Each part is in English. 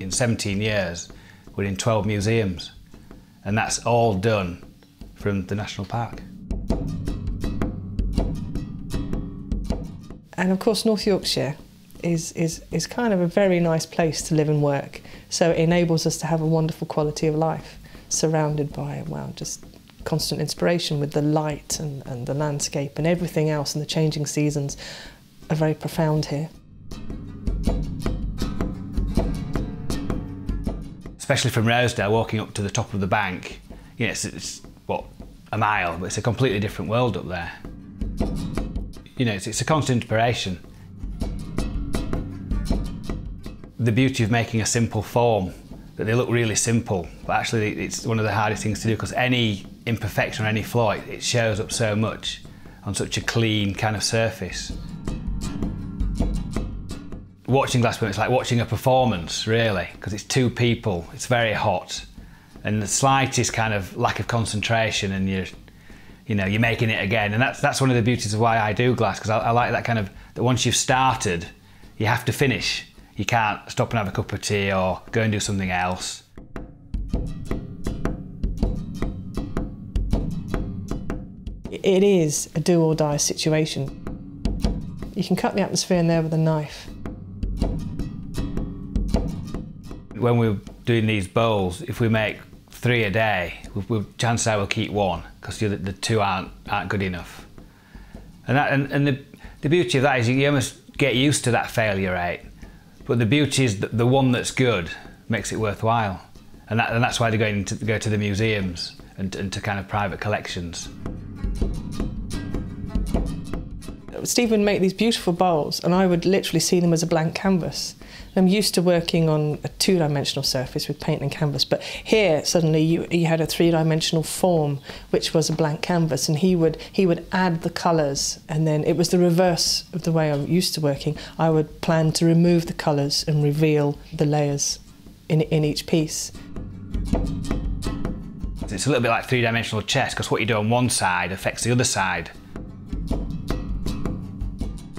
in 17 years, we're in 12 museums. And that's all done from the National Park. And of course, North Yorkshire is, is, is kind of a very nice place to live and work. So it enables us to have a wonderful quality of life, surrounded by, well, just constant inspiration with the light and, and the landscape and everything else and the changing seasons are very profound here. Especially from Rosedale, walking up to the top of the bank, it's, it's what, a mile, but it's a completely different world up there. You know, it's, it's a constant inspiration. The beauty of making a simple form, that they look really simple, but actually it's one of the hardest things to do because any imperfection or any flaw, it, it shows up so much on such a clean kind of surface watching Glassburn, it's like watching a performance, really, because it's two people, it's very hot, and the slightest kind of lack of concentration, and you're, you know, you're making it again, and that's that's one of the beauties of why I do glass, because I, I like that kind of that once you've started, you have to finish. You can't stop and have a cup of tea or go and do something else. It is a do or die situation. You can cut the atmosphere in there with a knife. When we're doing these bowls, if we make three a day, we, we, chances are we'll keep one because the, the two aren't, aren't good enough. And, that, and, and the, the beauty of that is you almost get used to that failure rate. But the beauty is that the one that's good makes it worthwhile. And, that, and that's why they're going to go to the museums and, and to kind of private collections. Steve would make these beautiful bowls and I would literally see them as a blank canvas. I'm used to working on a two-dimensional surface with paint and canvas, but here suddenly you, you had a three-dimensional form, which was a blank canvas, and he would he would add the colours, and then it was the reverse of the way I'm used to working. I would plan to remove the colours and reveal the layers in in each piece. It's a little bit like three-dimensional chess because what you do on one side affects the other side.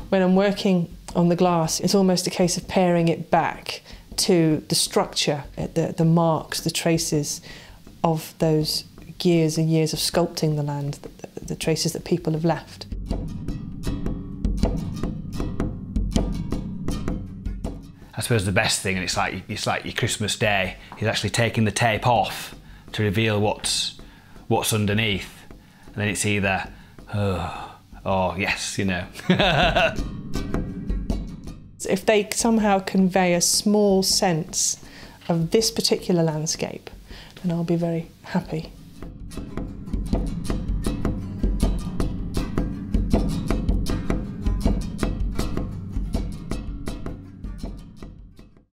When I'm working on the glass, it's almost a case of paring it back to the structure, uh, the, the marks, the traces of those years and years of sculpting the land, the, the traces that people have left. I suppose the best thing, and it's like it's like your Christmas day, is actually taking the tape off to reveal what's what's underneath, and then it's either oh, oh yes, you know. if they somehow convey a small sense of this particular landscape, then I'll be very happy.